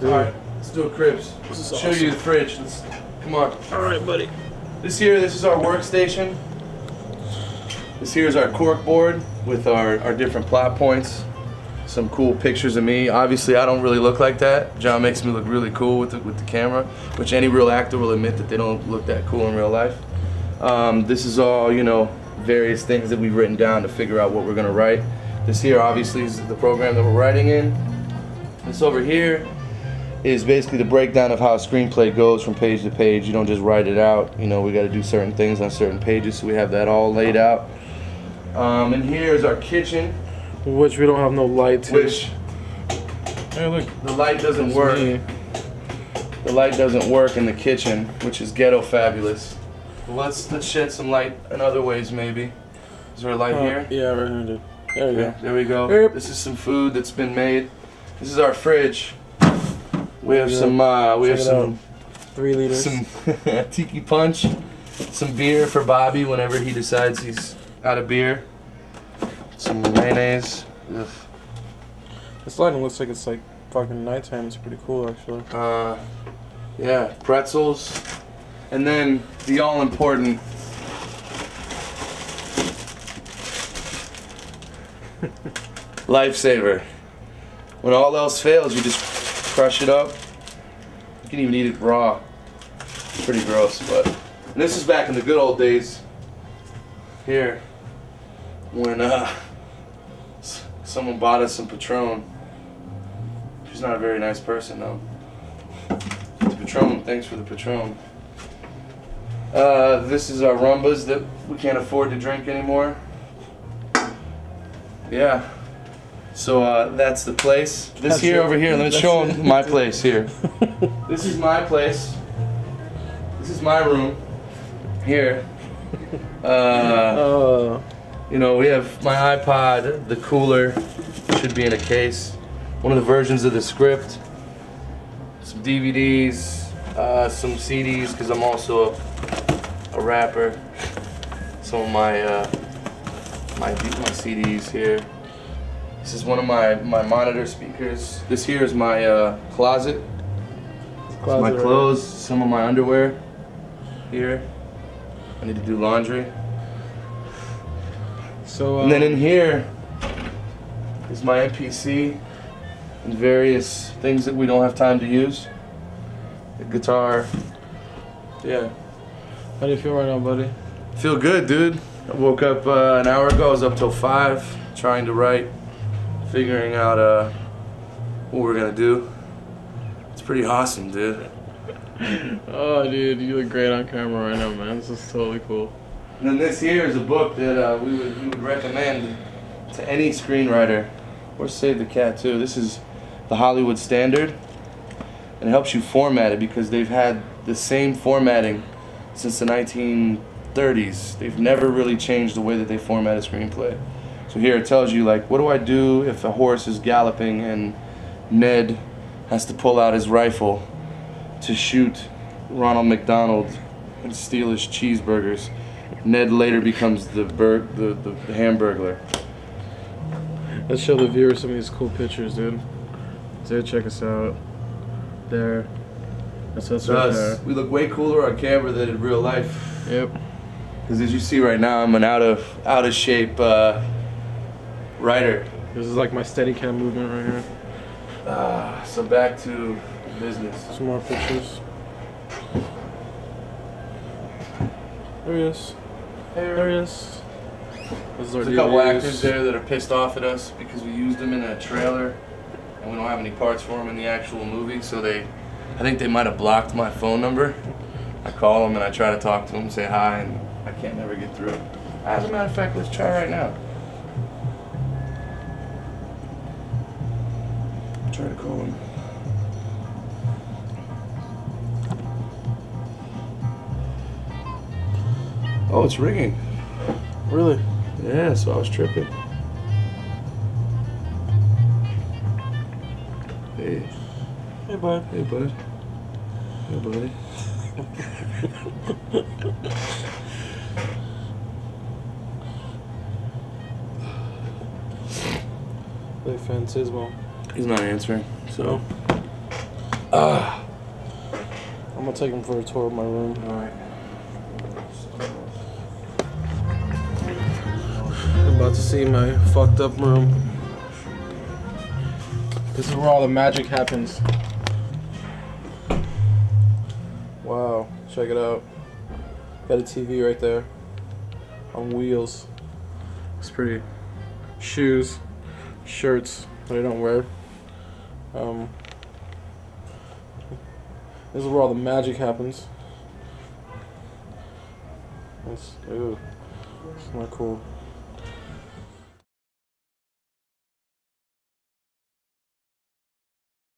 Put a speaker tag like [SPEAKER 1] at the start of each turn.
[SPEAKER 1] do
[SPEAKER 2] All right, let's do a cribs.
[SPEAKER 1] This is
[SPEAKER 2] show
[SPEAKER 1] awesome.
[SPEAKER 2] you the fridge. Let's, come on.
[SPEAKER 1] All right, buddy.
[SPEAKER 2] This here, this is our workstation. This here is our cork board with our, our different plot points. Some cool pictures of me. Obviously, I don't really look like that. John makes me look really cool with the, with the camera, which any real actor will admit that they don't look that cool in real life. Um, this is all, you know, various things that we've written down to figure out what we're gonna write. This here, obviously, is the program that we're writing in. This over here is basically the breakdown of how a screenplay goes from page to page. You don't just write it out. You know, we got to do certain things on certain pages, so we have that all laid out. Um, and here is our kitchen,
[SPEAKER 1] Which we don't have no light to.
[SPEAKER 2] which
[SPEAKER 1] hey, look.
[SPEAKER 2] the light doesn't
[SPEAKER 1] It's
[SPEAKER 2] work.
[SPEAKER 1] me.
[SPEAKER 2] The light doesn't work in the kitchen, which is ghetto fabulous. Let's let's shed some light in other ways, maybe. Is there a light
[SPEAKER 1] Uh,
[SPEAKER 2] here?
[SPEAKER 1] Yeah, right here, dude. There you
[SPEAKER 2] Okay, there we go.
[SPEAKER 1] Yep.
[SPEAKER 2] This is some food that's been made. This is our fridge. We have
[SPEAKER 1] Yeah.
[SPEAKER 2] some. Uh, we
[SPEAKER 1] Check
[SPEAKER 2] have some.
[SPEAKER 1] Three liters.
[SPEAKER 2] some tiki punch, some beer for Bobby whenever he decides he's out of beer, some mayonnaise, ugh.
[SPEAKER 1] This lighting looks like it's like fucking nighttime. It's pretty cool, actually.
[SPEAKER 2] uh, yeah, pretzels, and then the all important. Lifesaver. When all else fails, you just crush it up. You can even eat it raw. Pretty gross, but this is back in the good old days. Here, when uh, someone bought us some Patron. She's not a very nice person, though. Patron, thanks for the Patron. Uh, this is our rumbas that we can't afford to drink anymore. Yeah. So uh, that's the place. This
[SPEAKER 1] That's
[SPEAKER 2] here
[SPEAKER 1] it.
[SPEAKER 2] over here, let me
[SPEAKER 1] That's
[SPEAKER 2] show them my place here. This is my place. This is my room. Here. Uh,
[SPEAKER 1] Uh,
[SPEAKER 2] you know, we have my iPod, the cooler should be in a case. One of the versions of the script, some DVDs, uh, some CDs, because I'm also a, a rapper. Some of my uh, my my CDs here. This is one of my my monitor speakers. This here is my uh, closet.
[SPEAKER 1] closet
[SPEAKER 2] my
[SPEAKER 1] right
[SPEAKER 2] clothes, some of my underwear here. I need to do laundry.
[SPEAKER 1] So, uh,
[SPEAKER 2] And then in here is my MPC and various things that we don't have time to use. The guitar. Yeah.
[SPEAKER 1] how do you feel right now, buddy?
[SPEAKER 2] Feel good, dude. I woke up uh, an hour ago. I was up till five, trying to write, figuring out uh, what we're gonna do. It's pretty awesome, dude.
[SPEAKER 1] Oh, dude, you look great on camera right now, man. This is totally cool.
[SPEAKER 2] And then this here is a book that uh, we, would, we would recommend to any screenwriter, or Save the Cat too. This is the Hollywood Standard, and it helps you format it because they've had the same formatting since the 1930s. They've never really changed the way that they format a screenplay. So here it tells you like, what do I do if a horse is galloping and Ned has to pull out his rifle to shoot Ronald McDonald and steal his cheeseburgers? Ned later becomes the bur- the, the, hamburglar.
[SPEAKER 1] Let's show the viewers some of these cool pictures, dude. There, check us out. There. That's us right there.
[SPEAKER 2] we look way cooler on camera than in real life.
[SPEAKER 1] Yep.
[SPEAKER 2] Because as you see right now, I'm an out of out of shape uh, writer.
[SPEAKER 1] This is like my steady cam movement right here.
[SPEAKER 2] Uh, so back to business.
[SPEAKER 1] Some more pictures. There he is. There he is. This is our
[SPEAKER 2] There's a couple actors there that are pissed off at us because we used them in a trailer and we don't have any parts for them in the actual movie. So they, I think they might have blocked my phone number. I call them and I try to talk to them, say hi, and I can't never get through. As a matter of fact, let's try right now. Try to call them. Oh, it's ringing.
[SPEAKER 1] Really?
[SPEAKER 2] Yeah, so I was tripping. Hey,
[SPEAKER 1] Hey, bud.
[SPEAKER 2] hey, bud. Hey, buddy.
[SPEAKER 1] Like Fantismo.
[SPEAKER 2] He's not answering, so
[SPEAKER 1] Ah. I'm gonna take him for a tour of my room.
[SPEAKER 2] Alright.
[SPEAKER 1] I'm about to see my fucked up room. This is where all the magic happens. Wow, check it out. Got a TV right there. On wheels. It's pretty. Shoes, shirts that I don't wear. Um, this is where all the magic happens. That's, ooh, it's not cool.